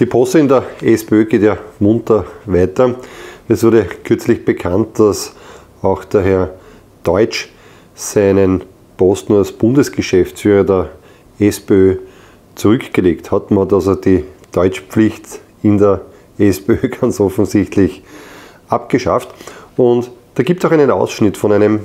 Die Posse in der SPÖ geht ja munter weiter. Es wurde kürzlich bekannt, dass auch der Herr Deutsch seinen Posten als Bundesgeschäftsführer der SPÖ zurückgelegt hat. Man hat also die Deutschpflicht in der SPÖ ganz offensichtlich abgeschafft. Und da gibt es auch einen Ausschnitt von einem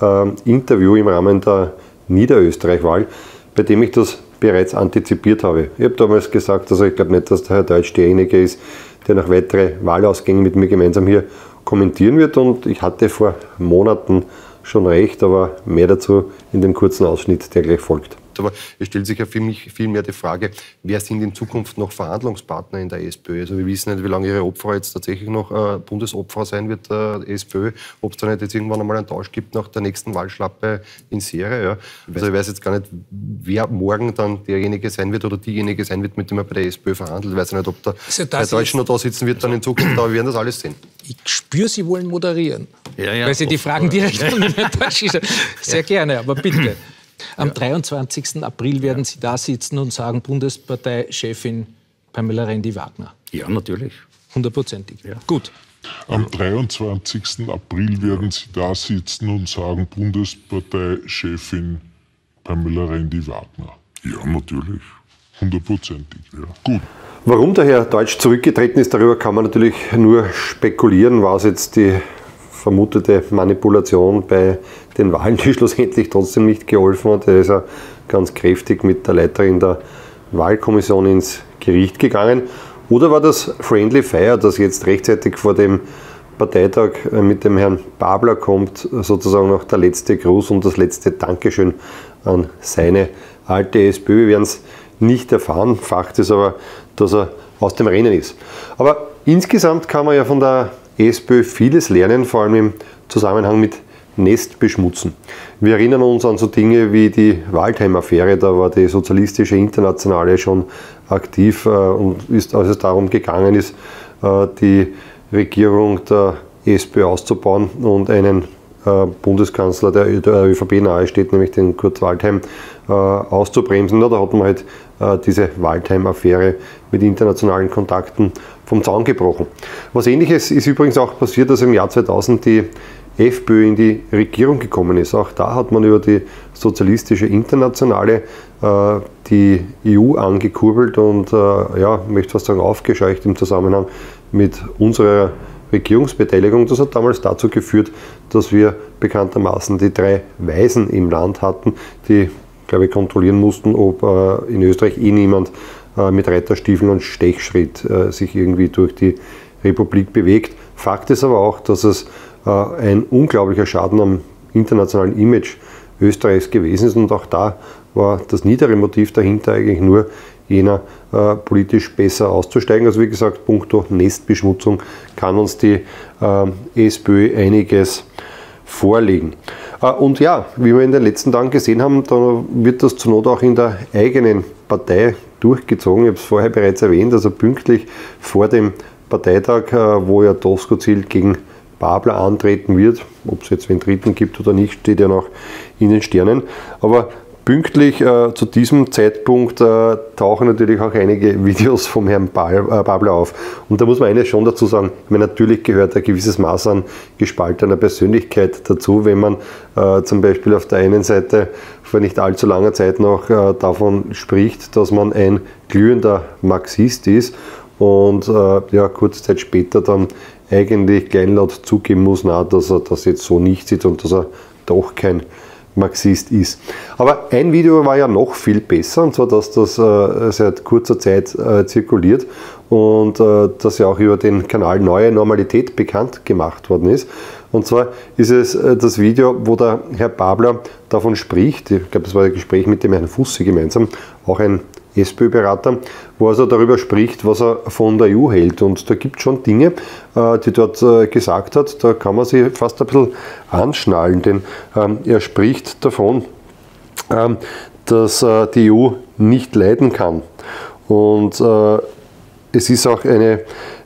äh, Interview im Rahmen der Niederösterreich-Wahl, bei dem ich das bereits antizipiert habe. Ich habe damals gesagt, also ich glaube nicht, dass der Herr Deutsch derjenige ist, der nach weitere Wahlausgänge mit mir gemeinsam hier kommentieren wird. Und ich hatte vor Monaten schon recht, aber mehr dazu in dem kurzen Ausschnitt, der gleich folgt. Aber es stellt sich ja für mich viel mehr die Frage, wer sind in Zukunft noch Verhandlungspartner in der SPÖ? Also wir wissen nicht, wie lange Ihre Opfer jetzt tatsächlich noch äh, Bundesopfer sein wird, der SPÖ, ob es da nicht jetzt irgendwann einmal einen Tausch gibt nach der nächsten Wahlschlappe in Serie. Ja. Also ich weiß jetzt gar nicht, wer morgen dann derjenige sein wird oder diejenige sein wird, mit dem er bei der SPÖ verhandelt. Ich weiß nicht, ob der also Deutsch noch da sitzen wird dann in Zukunft, aber wir werden das alles sehen. Ich spüre, Sie wollen moderieren. Ja, ja, weil Sie die Fragen direkt an Herrn Deutsch Sehr gerne, aber bitte. Am ja. 23. April werden ja. Sie da sitzen und sagen, Bundesparteichefin Pamela Rendi-Wagner. Ja, natürlich. Hundertprozentig. Ja. Gut. Am 23. April werden Sie da sitzen und sagen, Bundesparteichefin Pamela Rendi-Wagner. Ja, natürlich. Hundertprozentig, ja. Gut. Warum der Herr Deutsch zurückgetreten ist, darüber kann man natürlich nur spekulieren. War es jetzt die vermutete Manipulation bei den Wahlen, die schlussendlich trotzdem nicht geholfen hat. Er ist ja ganz kräftig mit der Leiterin der Wahlkommission ins Gericht gegangen. Oder war das Friendly Fire, das jetzt rechtzeitig vor dem Parteitag äh, mit dem Herrn Babler kommt, sozusagen noch der letzte Gruß und das letzte Dankeschön an seine alte SPÖ. Wir werden es nicht erfahren. Fakt ist aber, dass er aus dem Rennen ist. Aber insgesamt kann man ja von der SPÖ vieles lernen, vor allem im Zusammenhang mit Nestbeschmutzen. Wir erinnern uns an so Dinge wie die Waldheim-Affäre, da war die sozialistische Internationale schon aktiv äh, und ist, als es darum gegangen ist, äh, die Regierung der SPÖ auszubauen und einen Bundeskanzler, der der ÖVP nahe steht, nämlich den Kurt Waldheim, auszubremsen. Da hat man halt diese Waldheim-Affäre mit internationalen Kontakten vom Zaun gebrochen. Was ähnliches ist übrigens auch passiert, dass im Jahr 2000 die FPÖ in die Regierung gekommen ist. Auch da hat man über die sozialistische Internationale äh, die EU angekurbelt und äh, ja, möchte fast sagen aufgescheucht im Zusammenhang mit unserer Regierungsbeteiligung. Das hat damals dazu geführt, dass wir bekanntermaßen die drei Weisen im Land hatten, die, glaube ich, kontrollieren mussten, ob äh, in Österreich eh niemand äh, mit Reiterstiefeln und Stechschritt äh, sich irgendwie durch die Republik bewegt. Fakt ist aber auch, dass es äh, ein unglaublicher Schaden am internationalen Image Österreichs gewesen ist und auch da war das niedere Motiv dahinter eigentlich nur jener äh, politisch besser auszusteigen. Also wie gesagt, punkto Nestbeschmutzung kann uns die äh, SPÖ einiges vorlegen. Äh, und ja, wie wir in den letzten Tagen gesehen haben, da wird das zur Not auch in der eigenen Partei durchgezogen. Ich habe es vorher bereits erwähnt, also pünktlich vor dem Parteitag, äh, wo ja Doskozil gegen Babler antreten wird. Ob es jetzt einen dritten gibt oder nicht, steht ja noch in den Sternen. Aber pünktlich äh, zu diesem Zeitpunkt äh, tauchen natürlich auch einige Videos vom Herrn äh, Babler auf. Und da muss man eines schon dazu sagen, meine, natürlich gehört ein gewisses Maß an gespaltener Persönlichkeit dazu, wenn man äh, zum Beispiel auf der einen Seite vor nicht allzu langer Zeit noch äh, davon spricht, dass man ein glühender Marxist ist und äh, ja, kurze Zeit später dann eigentlich kleinlaut zugeben muss, na, dass er das jetzt so nicht sieht und dass er doch kein Marxist ist. Aber ein Video war ja noch viel besser, und zwar, dass das äh, seit kurzer Zeit äh, zirkuliert und äh, das ja auch über den Kanal Neue Normalität bekannt gemacht worden ist. Und zwar ist es äh, das Video, wo der Herr Babler davon spricht, ich glaube, das war ein Gespräch mit dem Herrn Fussi gemeinsam, auch ein SPÖ-Berater, wo er also darüber spricht, was er von der EU hält. Und da gibt es schon Dinge, äh, die dort äh, gesagt hat, da kann man sich fast ein bisschen anschnallen, denn ähm, er spricht davon, ähm, dass äh, die EU nicht leiden kann. Und es ist auch eine,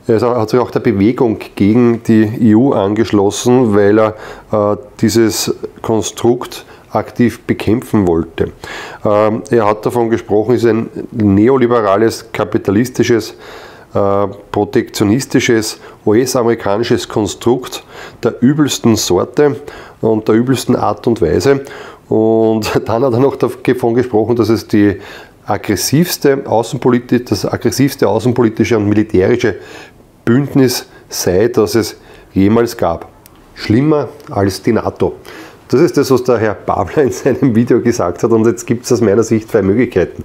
er hat sich auch der Bewegung gegen die EU angeschlossen, weil er dieses Konstrukt aktiv bekämpfen wollte. Ähm, er hat davon gesprochen, es ist ein neoliberales, kapitalistisches, äh, protektionistisches US-amerikanisches Konstrukt der übelsten Sorte und der übelsten Art und Weise. Und dann hat er noch davon gesprochen, dass es die aggressivste außenpolitisch, das aggressivste außenpolitische und militärische Bündnis sei, das es jemals gab. Schlimmer als die NATO. Das ist das, was der Herr Babler in seinem Video gesagt hat. Und jetzt gibt es aus meiner Sicht zwei Möglichkeiten.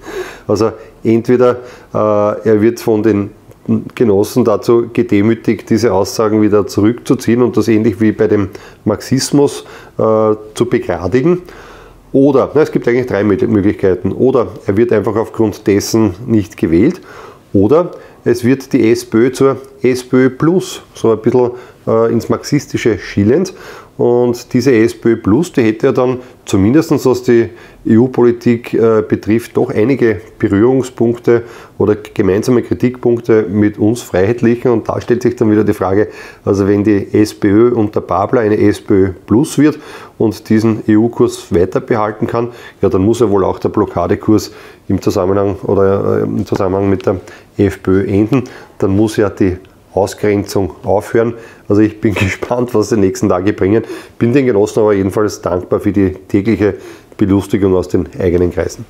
Also entweder äh, er wird von den Genossen dazu gedemütigt, diese Aussagen wieder zurückzuziehen und das ähnlich wie bei dem Marxismus äh, zu begradigen. Oder, na, es gibt eigentlich drei Möglichkeiten. Oder er wird einfach aufgrund dessen nicht gewählt. Oder es wird die SPÖ zur SPÖ Plus, so ein bisschen äh, ins Marxistische schielend. Und diese SPÖ Plus, die hätte ja dann zumindest was die EU-Politik äh, betrifft, doch einige Berührungspunkte oder gemeinsame Kritikpunkte mit uns Freiheitlichen. Und da stellt sich dann wieder die Frage, also wenn die SPÖ unter Babler eine SPÖ Plus wird und diesen EU-Kurs weiter behalten kann, ja, dann muss ja wohl auch der Blockadekurs im Zusammenhang oder äh, im Zusammenhang mit der FPÖ enden. Dann muss ja die Ausgrenzung aufhören. Also ich bin gespannt, was die nächsten Tage bringen. Bin den Genossen aber jedenfalls dankbar für die tägliche Belustigung aus den eigenen Kreisen.